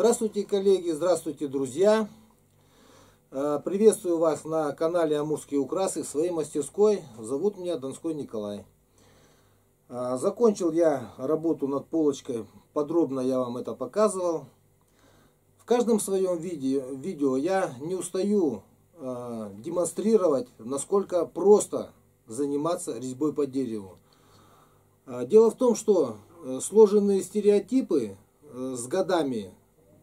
Здравствуйте, коллеги, здравствуйте, друзья. Э, приветствую вас на канале Амурские украсы в своей мастерской. Зовут меня Донской Николай. Э, закончил я работу над полочкой. Подробно я вам это показывал. В каждом своем видео, я не устаю э, демонстрировать, насколько просто заниматься резьбой по дереву. Дело в том, что сложенные стереотипы с годами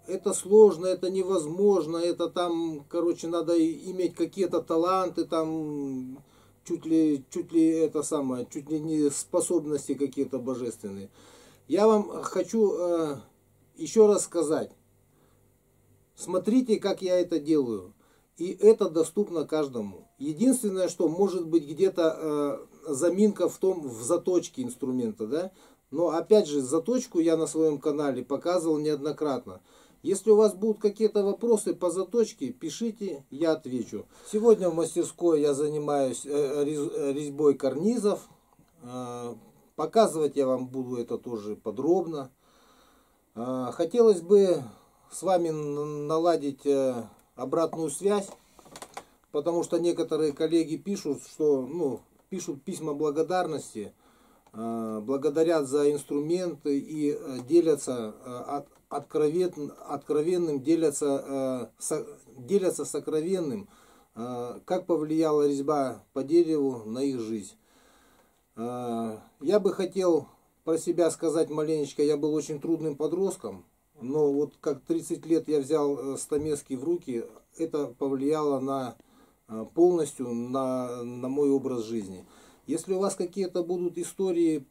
это сложно, это невозможно, это там, короче, надо иметь какие-то таланты, там, чуть ли, чуть ли это самое, чуть ли не способности какие-то божественные. Я вам хочу э, еще раз сказать, смотрите, как я это делаю. И это доступно каждому. Единственное, что может быть где-то э, заминка в том, в заточке инструмента, да. Но опять же, заточку я на своем канале показывал неоднократно. Если у вас будут какие-то вопросы по заточке, пишите, я отвечу. Сегодня в мастерской я занимаюсь э, э, резьбой карнизов. Э, показывать я вам буду это тоже подробно. Хотелось бы с вами наладить обратную связь, потому что некоторые коллеги пишут, что ну, пишут письма благодарности, благодарят за инструменты и делятся от, откровен, откровенным, делятся, э, делятся сокровенным, э, как повлияла резьба по дереву на их жизнь. Э, я бы хотел про себя сказать маленечко, я был очень трудным подростком, но вот как 30 лет я взял стамески в руки, это повлияло на полностью на, на мой образ жизни. Если у вас какие-то будут истории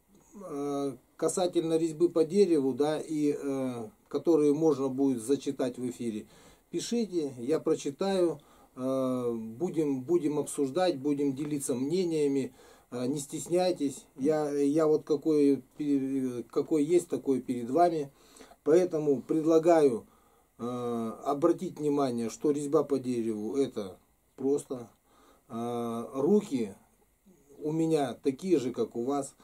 касательно резьбы по дереву, да, и которые можно будет зачитать в эфире, пишите, я прочитаю, э, будем, будем обсуждать, будем делиться мнениями, э, не стесняйтесь, я, я вот какой, какой есть, такой перед вами, поэтому предлагаю э, обратить внимание, что резьба по дереву это просто, руки у меня такие же, как у вас,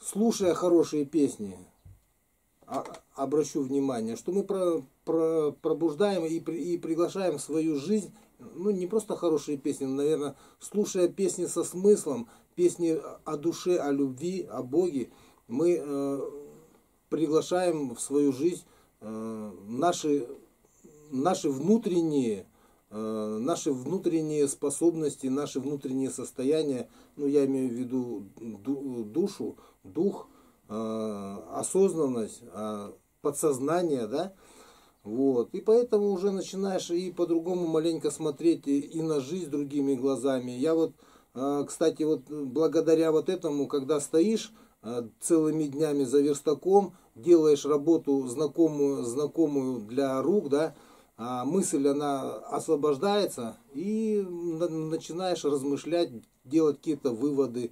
слушая хорошие песни, а, обращу внимание, что мы про, про, пробуждаем и, и приглашаем в свою жизнь, ну не просто хорошие песни, но, наверное, слушая песни со смыслом, песни о душе, о любви, о Боге, мы э, приглашаем в свою жизнь э, наши, наши внутренние наши внутренние способности, наши внутренние состояния, ну я имею в виду душу, дух, Э, осознанность, э, подсознание, да, вот. И поэтому уже начинаешь и по-другому маленько смотреть и, на жизнь другими глазами. Я вот, э, кстати, вот благодаря вот этому, когда стоишь целыми днями за верстаком, делаешь работу знакомую, знакомую для рук, да, а мысль она освобождается и начинаешь размышлять, делать какие-то выводы,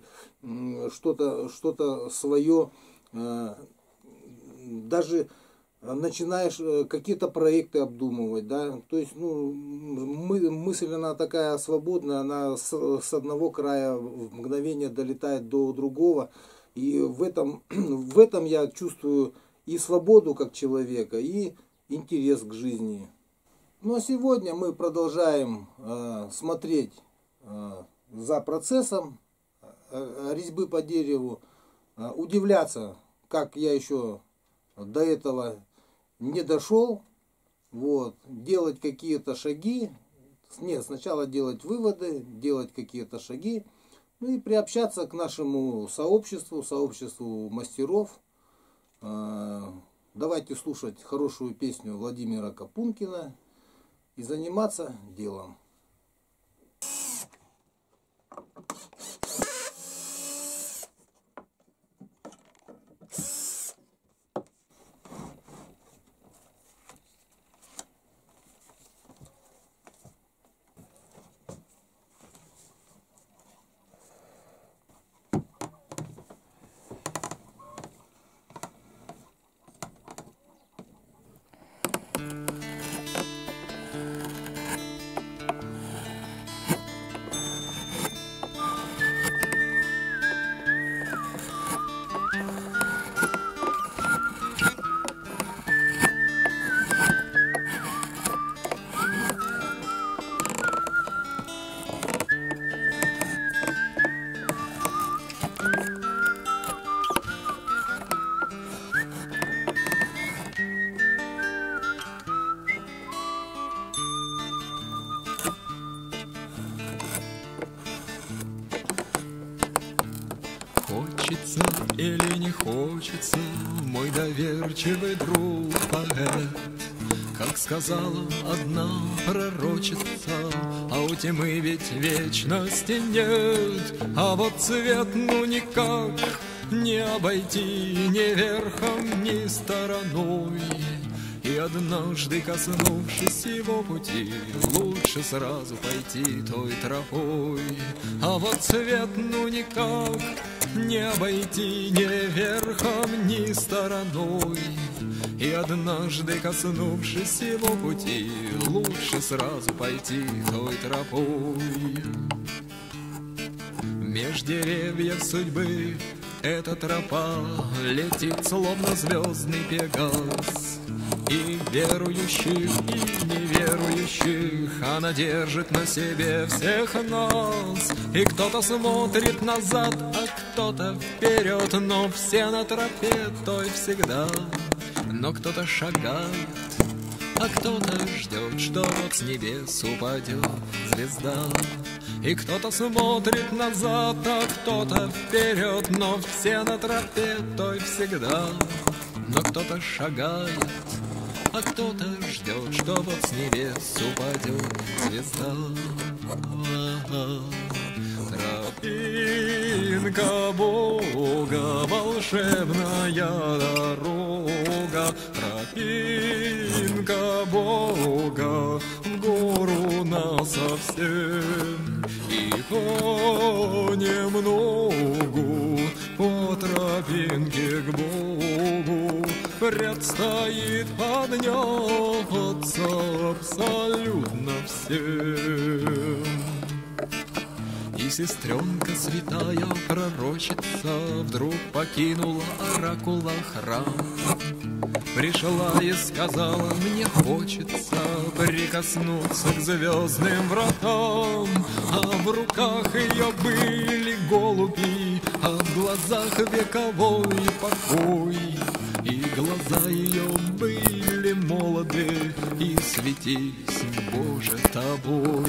что-то что, -то, свое, э, даже начинаешь э, какие-то проекты обдумывать, да, то есть, ну, мы, мысль она такая свободная, она с, с одного края в мгновение долетает до другого, и в этом, в этом я чувствую и свободу как человека, и интерес к жизни. Ну а сегодня мы продолжаем э, смотреть э, за процессом э, резьбы по дереву, э, удивляться, как я еще до этого не дошел, вот, делать какие-то шаги, нет, сначала делать выводы, делать какие-то шаги, ну и приобщаться к нашему сообществу, сообществу мастеров. Э, давайте слушать хорошую песню Владимира Капункина и заниматься делом. Доверчивый друг поэт. Как сказала одна пророчица, А у тьмы ведь вечности нет, А вот цвет ну никак не обойти Ни верхом, ни стороной. И однажды, коснувшись его пути, Лучше сразу пойти той тропой. А вот цвет ну никак не обойти Ни верхом, ни стороной. И однажды, коснувшись его пути, Лучше сразу пойти той тропой. Меж деревьев судьбы эта тропа Летит, словно звездный пегас. И верующих, и неверующих Она держит на себе всех нас И кто-то смотрит назад, а кто-то вперед Но все на тропе той всегда Но кто-то шагает, а кто-то ждет, что вот с небес упадет звезда. И кто-то смотрит назад, а кто-то вперед, но все на тропе той всегда. Но кто-то шагает, а кто-то ждет, что вот с небес упадет звезда. Тропинка Бога, волшебная дорога, Тропинка Бога в гору нас совсем. И понемногу по тропинке к Богу предстоит подняться абсолютно всем. Сестренка святая пророчица Вдруг покинула оракула храм. Пришла и сказала, мне хочется Прикоснуться к звездным вратам А в руках ее были голуби А в глазах вековой покой. И глаза ее были молоды И светились, Боже, тобой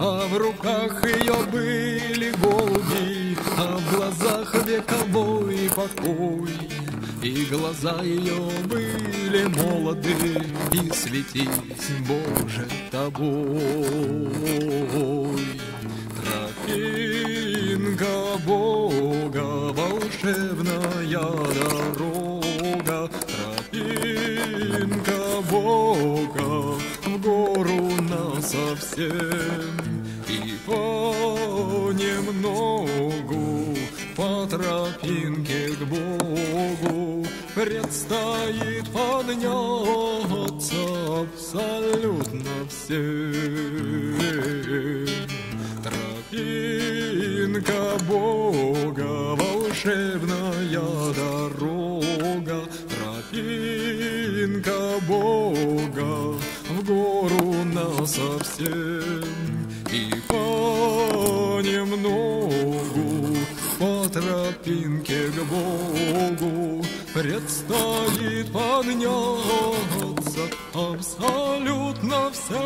А в руках ее были голуби А в глазах вековой покой и глаза ее были молоды И светились, Боже, тобой. Тропинка Бога, волшебная дорога, Тропинка Бога в гору нас совсем. Подняться абсолютно всем. Тропинка Бога, волшебная дорога, Тропинка Бога в гору нас совсем. Предстоит подняться абсолютно всем.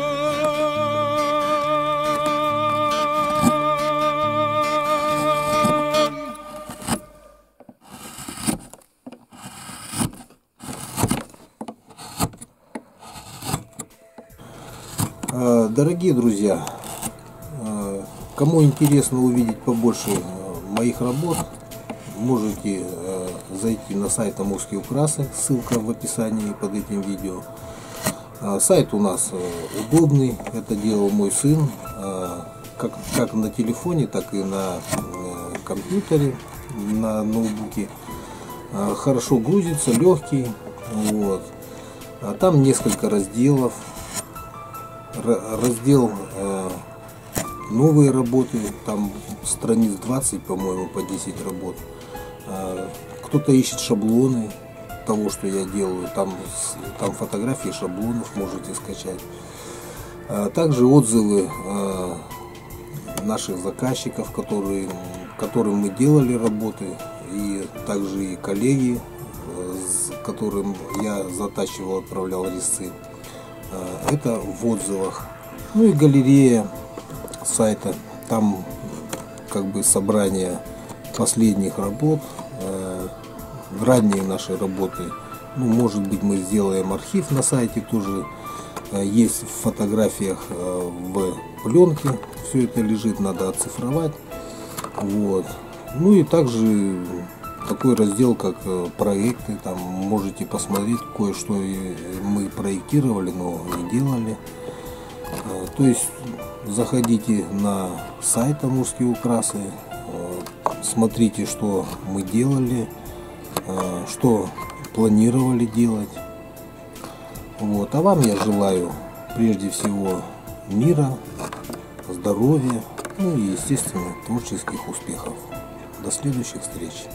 А, Дорогие друзья, а, кому интересно увидеть побольше а, моих работ, можете зайти на сайт Амурские украсы, ссылка в описании под этим видео. А, Сайт у нас а, удобный, это делал мой сын, а, как, как на телефоне, так и на э, компьютере, на ноутбуке. А, Хорошо грузится, легкий, вот. Там несколько разделов, Ра- раздел э, новые работы, там страниц 20, по-моему, по 10 работ. Э, Кто-то ищет шаблоны того, что я делаю, там, там фотографии шаблонов можете скачать. А Также отзывы э, наших заказчиков, которые, которым мы делали работы, и также и коллеги, с которым я затачивал, отправлял резцы. Это в отзывах. Ну и галерея сайта. Там как бы собрание последних работ. Э, Ранние наши работы Ну, может быть, мы сделаем архив на сайте тоже. Э, есть в фотографиях э, в пленке. Все это лежит, надо оцифровать. Вот. Ну и также такой раздел, как проекты. Там можете посмотреть кое-что мы проектировали, но не делали. То есть заходите на сайт Амурские украсы, смотрите, что мы делали, что планировали делать. Вот. А вам я желаю прежде всего мира, здоровья, ну и, естественно, творческих успехов. До следующих встреч!